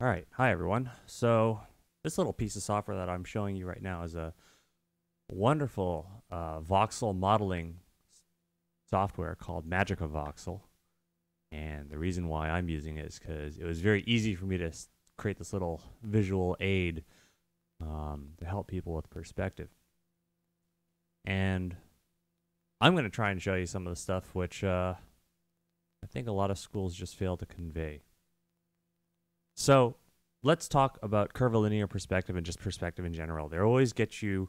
All right. Hi, everyone. So, this little piece of software that I'm showing you right now is a wonderful uh, voxel modeling software called Magica Voxel. And the reason why I'm using it is because it was very easy for me to create this little visual aid um, to help people with perspective. And I'm going to try and show you some of the stuff which uh, I think a lot of schools just fail to convey. So let's talk about curvilinear perspective and just perspective in general. They always get you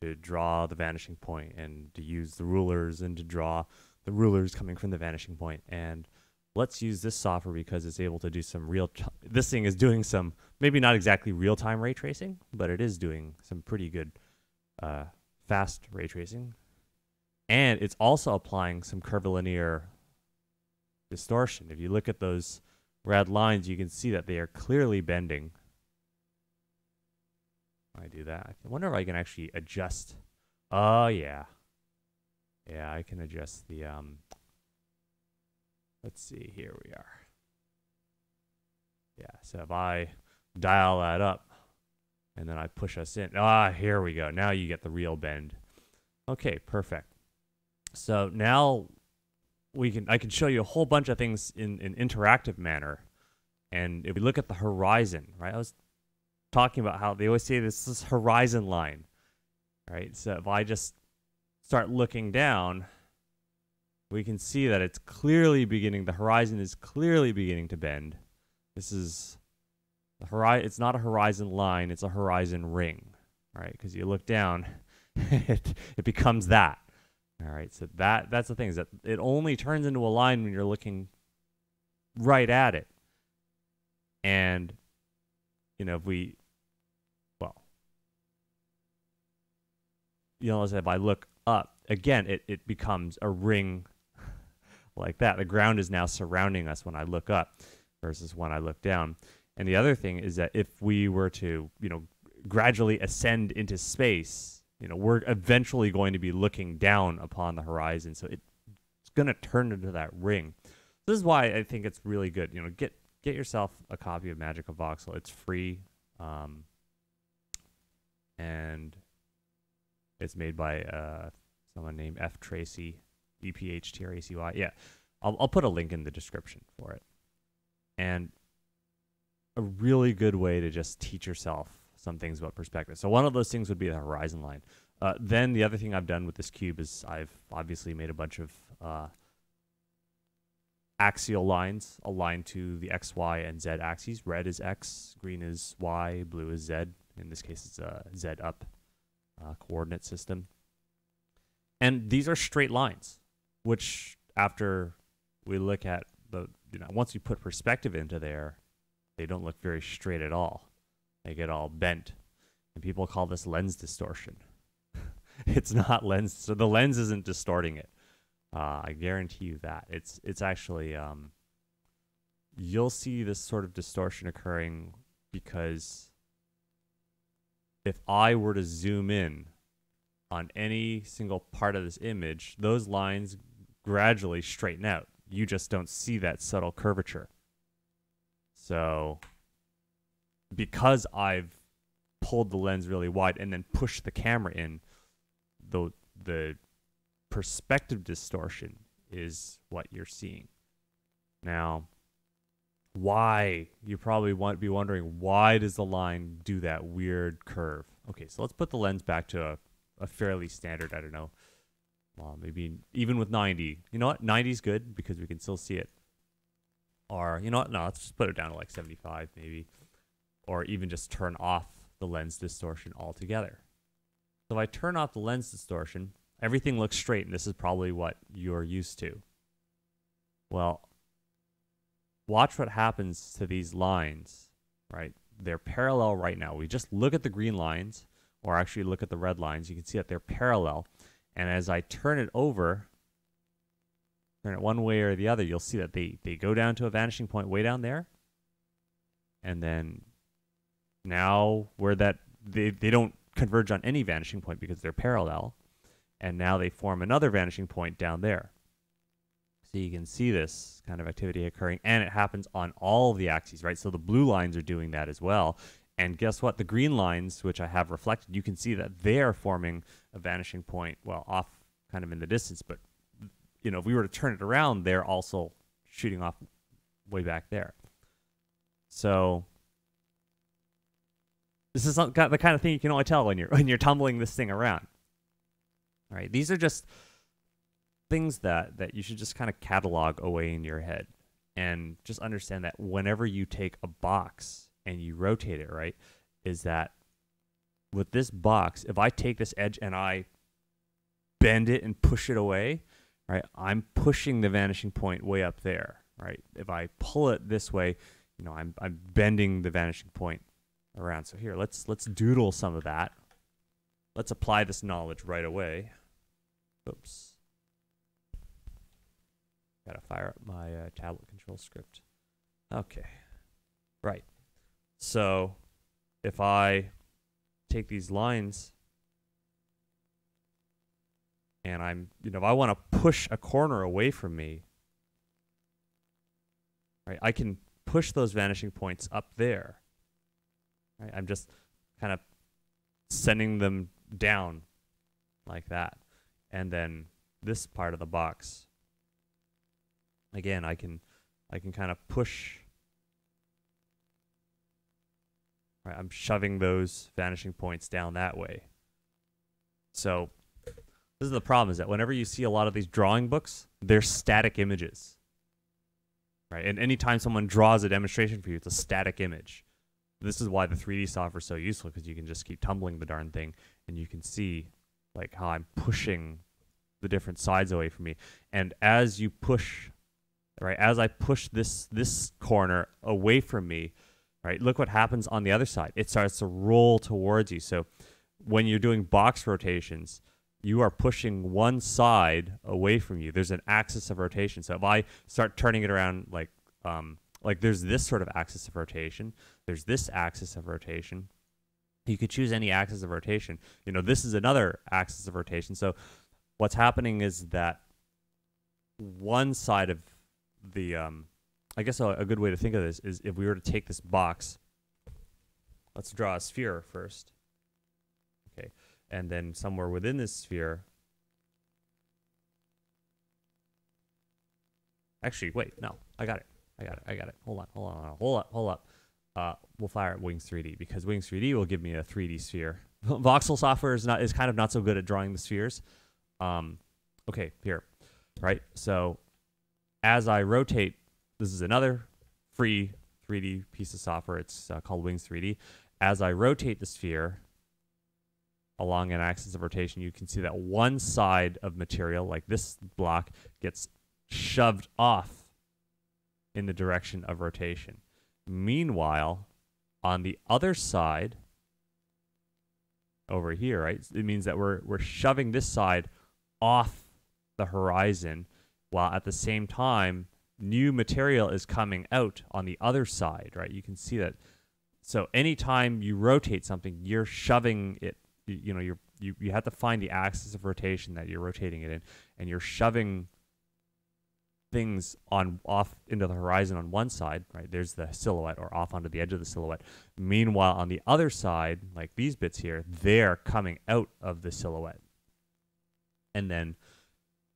to draw the vanishing point and to use the rulers and to draw the rulers coming from the vanishing point. And let's use this software because it's able to do some real. T- this thing is doing some maybe not exactly real time ray tracing, but it is doing some pretty good uh, fast ray tracing. And it's also applying some curvilinear distortion. If you look at those red lines, you can see that they are clearly bending. I do that. I wonder if I can actually adjust. Oh yeah, yeah, I can adjust the um. Let's see. Here we are. Yeah. So if I dial that up, and then I push us in. Ah, here we go. Now you get the real bend. Okay, perfect. So now we can I can show you a whole bunch of things in an interactive manner. And if we look at the horizon, right? I was talking about how they always say this is horizon line. Right? So if I just start looking down, we can see that it's clearly beginning the horizon is clearly beginning to bend. This is the horizon it's not a horizon line, it's a horizon ring, right? Because you look down, it it becomes that. All right, so that that's the thing is that it only turns into a line when you're looking right at it. And you know, if we well, you know, if I look up again, it it becomes a ring like that. The ground is now surrounding us when I look up versus when I look down. And the other thing is that if we were to, you know, gradually ascend into space, you know, we're eventually going to be looking down upon the horizon. So it's going to turn into that ring. This is why I think it's really good. You know, get get yourself a copy of MagicaVoxel. It's free, um, and it's made by uh, someone named ephtracy, E P H T R A C Y. Yeah, I'll I'll put a link in the description for it. And a really good way to just teach yourself some things about perspective. So one of those things would be the horizon line. Uh, then the other thing I've done with this cube is I've obviously made a bunch of uh, axial lines aligned to the x, y, and z axes. Red is x, green is y, blue is z. In this case, it's a z up uh, coordinate system. And these are straight lines, which after we look at the, you know, once you put perspective into there, they don't look very straight at all. They get all bent. And people call this lens distortion. it's not lens, so the lens isn't distorting it. Uh, I guarantee you that. It's it's actually um, you'll see this sort of distortion occurring because if I were to zoom in on any single part of this image, those lines gradually straighten out. You just don't see that subtle curvature. So because I've pulled the lens really wide and then pushed the camera in, the the perspective distortion is what you're seeing. Now, why you probably want be wondering why does the line do that weird curve? Okay, so let's put the lens back to a, a fairly standard, I don't know. Well, maybe even with 90. You know what? 90 is good because we can still see it. Or, you know what? No, let's just put it down to like 75 maybe. Or even just turn off the lens distortion altogether. So if I turn off the lens distortion, everything looks straight, and this is probably what you're used to. Well, watch what happens to these lines, right? They're parallel right now. We just look at the green lines, or actually look at the red lines. You can see that they're parallel. And as I turn it over, turn it one way or the other, you'll see that they, they go down to a vanishing point way down there. And then now where that they, they don't converge on any vanishing point because they're parallel. And now they form another vanishing point down there. So you can see this kind of activity occurring, and it happens on all the axes, right? So the blue lines are doing that as well. And guess what? The green lines, which I have reflected, you can see that they are forming a vanishing point, well, off kind of in the distance. But, you know, if we were to turn it around, they're also shooting off way back there. So this is the kind of thing you can only tell when you're when you're tumbling this thing around. All right, these are just things that that you should just kind of catalog away in your head and just understand that whenever you take a box and you rotate it, right, is that with this box, if I take this edge and I bend it and push it away, right, I'm pushing the vanishing point way up there, right? If I pull it this way, you know, I'm I'm bending the vanishing point around. So here, let's let's doodle some of that. Let's apply this knowledge right away. Oops. Gotta fire up my uh, tablet control script. Okay. Right. So if I take these lines and I'm, you know, if I want to push a corner away from me, right, I can push those vanishing points up there. Right? I'm just kind of sending them down like that. And then this part of the box again, I can I can kind of push. Right, I'm shoving those vanishing points down that way. So this is the problem is that whenever you see a lot of these drawing books, they're static images. Right? And anytime someone draws a demonstration for you, it's a static image. This is why the 3D software is so useful because you can just keep tumbling the darn thing and you can see like how I'm pushing the different sides away from me. And as you push right? As I push this this corner away from me, right? Look what happens on the other side. It starts to roll towards you. So when you're doing box rotations, you are pushing one side away from you. There's an axis of rotation. So if I start turning it around like um, like there's this sort of axis of rotation, there's this axis of rotation. You could choose any axis of rotation. You know, this is another axis of rotation. So what's happening is that one side of the um, I guess a, a good way to think of this is if we were to take this box, let's draw a sphere first. Okay, and then somewhere within this sphere. Actually, wait, no, I got it. I got it. I got it. Hold on, hold on, hold up, hold up. Uh, we'll fire at Wings 3D because Wings 3D will give me a 3D sphere. Voxel software is not is kind of not so good at drawing the spheres. Um, okay, here, right? So as I rotate, this is another free 3D piece of software. It's uh, called Wings 3D. As I rotate the sphere along an axis of rotation, you can see that one side of material, like this block, gets shoved off in the direction of rotation. Meanwhile, on the other side, over here, right, it means that we're, we're shoving this side off the horizon while at the same time new material is coming out on the other side, right? You can see that. So anytime you rotate something, you're shoving it. You, you know, you're you you have to find the axis of rotation that you're rotating it in, and you're shoving things on off into the horizon on one side, right? There's the silhouette or off onto the edge of the silhouette. Meanwhile, on the other side, like these bits here, they're coming out of the silhouette. And then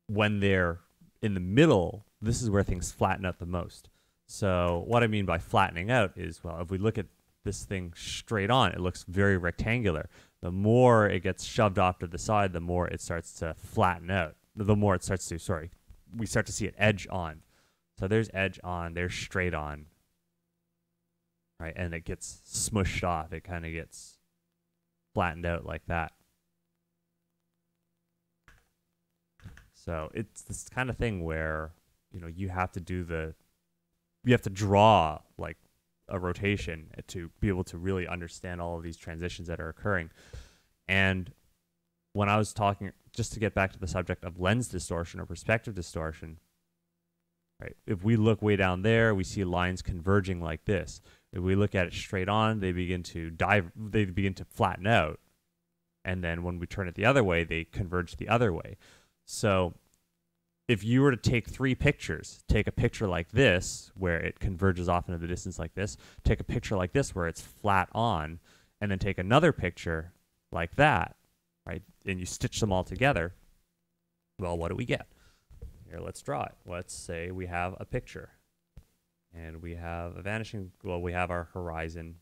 when they're in the middle, this is where things flatten out the most. So what I mean by flattening out is, well, if we look at this thing straight on, it looks very rectangular. The more it gets shoved off to the side, the more it starts to flatten out. The more it starts to, sorry, we start to see it edge on. So there's edge on, there's straight on, right? And it gets smushed off. It kind of gets flattened out like that. So it's this kind of thing where you know you have to do the you have to draw like a rotation to be able to really understand all of these transitions that are occurring. And when I was talking, just to get back to the subject of lens distortion or perspective distortion, right? If we look way down there, we see lines converging like this. If we look at it straight on, they begin to dive, they begin to flatten out. And then when we turn it the other way, they converge the other way. So if you were to take three pictures, take a picture like this, where it converges off into the distance like this, take a picture like this, where it's flat on, and then take another picture like that, right? And you stitch them all together. Well, what do we get? Here, let's draw it. Let's say we have a picture. And we have a vanishing, well, we have our horizon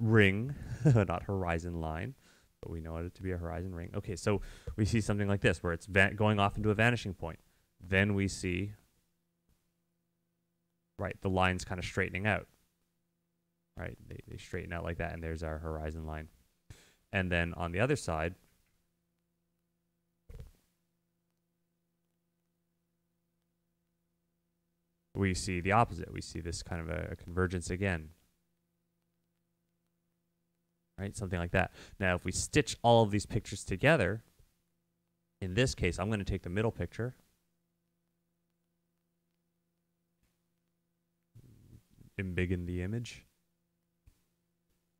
ring, not horizon line, but we know it to be a horizon ring. Okay, so we see something like this, where it's going off into a vanishing point. Then we see, right, the lines kind of straightening out. Right, they, they straighten out like that, and there's our horizon line. And then on the other side, we see the opposite. We see this kind of a, convergence again. Right, something like that. Now, if we stitch all of these pictures together, in this case, I'm going to take the middle picture embiggen the image.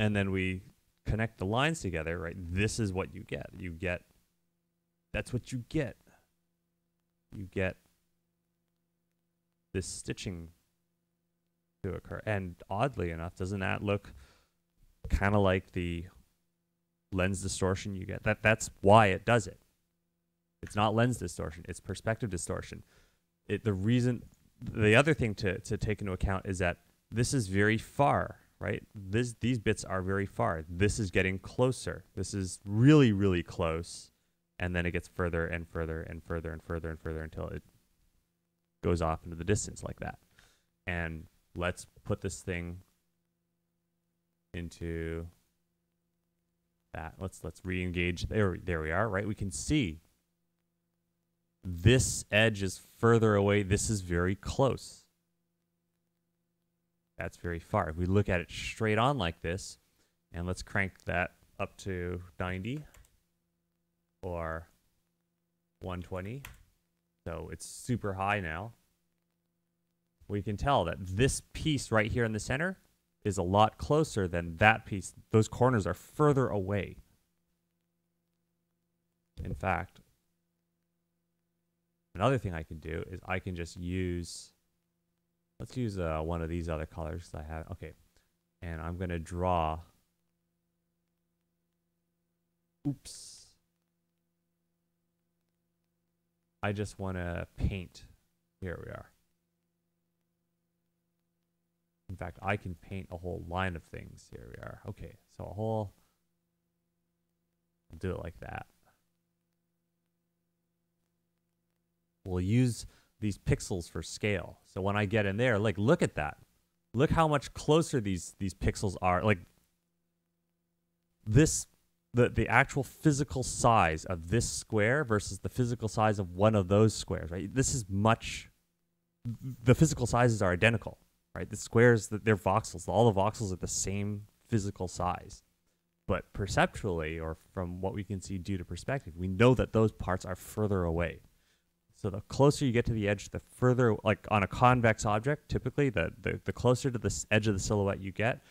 And then we connect the lines together, right? This is what you get. You get, that's what you get. You get this stitching to occur. And oddly enough, doesn't that look kind of like the lens distortion you get? That That's why it does it. It's not lens distortion, it's perspective distortion. It, the reason, the other thing to, to take into account is that this is very far, right? This, these bits are very far. This is getting closer. This is really, really close. And then it gets further and further and further and further and further until it goes off into the distance like that. And let's put this thing into that. Let's let's re-engage. There, there we are, right? We can see this edge is further away. This is very close that's very far. If we look at it straight on like this, and let's crank that up to 90 or 120, so it's super high now, we can tell that this piece right here in the center is a lot closer than that piece. Those corners are further away. In fact, another thing I can do is I can just use Let's use uh, one of these other colors I have. Okay. And I'm going to draw. Oops. I just want to paint. Here we are. In fact, I can paint a whole line of things. Here we are. Okay, so a whole. I'll do it like that. We'll use these pixels for scale. So when I get in there, like look at that. Look how much closer these these pixels are. Like this the the actual physical size of this square versus the physical size of one of those squares, right? This is much the physical sizes are identical, right? The squares they're voxels, all the voxels are the same physical size. But perceptually or from what we can see due to perspective, we know that those parts are further away. So the closer you get to the edge, the further, like on a convex object, typically, the, the, the closer to the edge of the silhouette you get,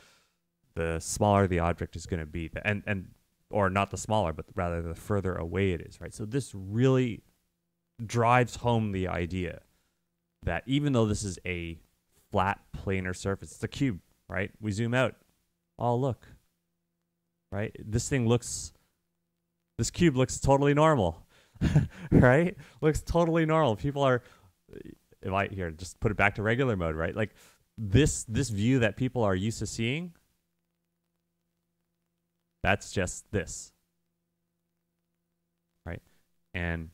the smaller the object is going to be. And, and, or not the smaller, but rather the further away it is, right? So this really drives home the idea that even though this is a flat planar surface, it's a cube, right? We zoom out. Oh, look, right? This thing looks, this cube looks totally normal right? Looks totally normal. People are if I here just put it back to regular mode, right? Like this this view that people are used to seeing that's just this. Right? And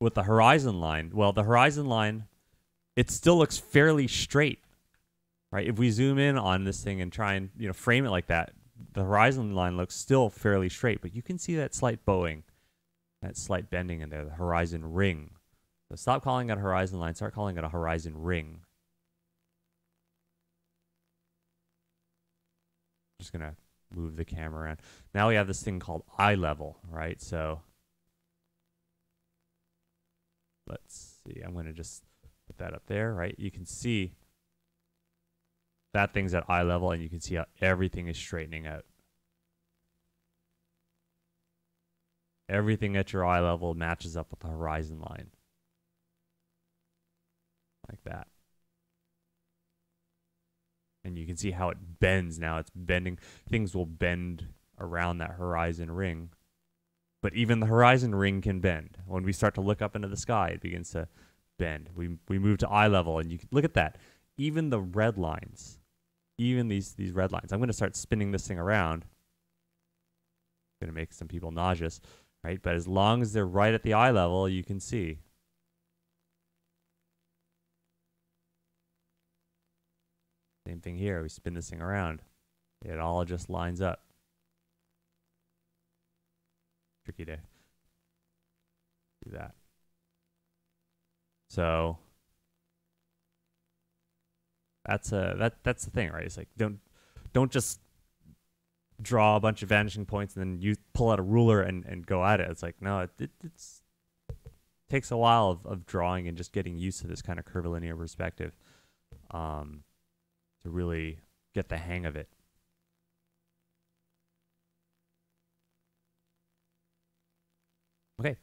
with the horizon line, well, the horizon line it still looks fairly straight. Right? If we zoom in on this thing and try and, you know, frame it like that, the horizon line looks still fairly straight, but you can see that slight bowing that slight bending in there, the horizon ring. So stop calling it a horizon line, start calling it a horizon ring. Just gonna move the camera around. Now we have this thing called eye level, right? So let's see, I'm gonna just put that up there, right? You can see that thing's at eye level and you can see how everything is straightening out. everything at your eye level matches up with the horizon line. like that. And you can see how it bends now. It's bending. Things will bend around that horizon ring. But even the horizon ring can bend. When we start to look up into the sky, it begins to bend. We we move to eye level and you can look at that. Even the red lines, even these these red lines. I'm going to start spinning this thing around. Going to make some people nauseous, right? But as long as they're right at the eye level, you can see. Same thing here. We spin this thing around. It all just lines up. Tricky to do that. So that's a that that's the thing, right? It's like don't don't just draw a bunch of vanishing points and then you pull out a ruler and, and go at it. It's like no, it, it it's takes a while of, of drawing and just getting used to this kind of curvilinear perspective um, to really get the hang of it. Okay.